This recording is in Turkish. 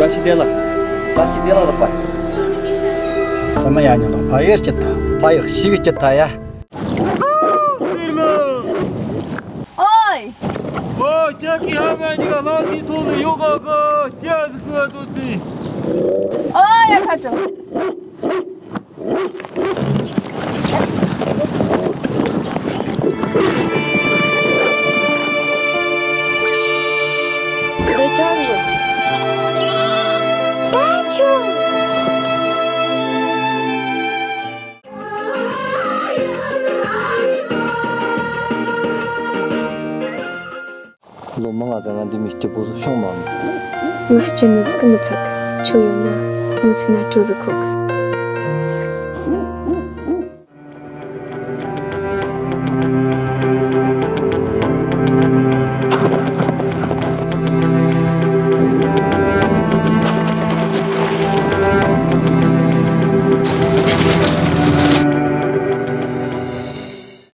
Dasi dela. Dasi dela da pai. Tama ya nyata. Payır çetta. Payır şigi çetta ya. Oy. Oy, çeki hemen ya lan git onu yoga ka. Çek kuya tutsi. Oy, kaçın. lo manga zanga di mi tipo so shoma ma chen zka mi tsak chu yo na mo sina chu zu kok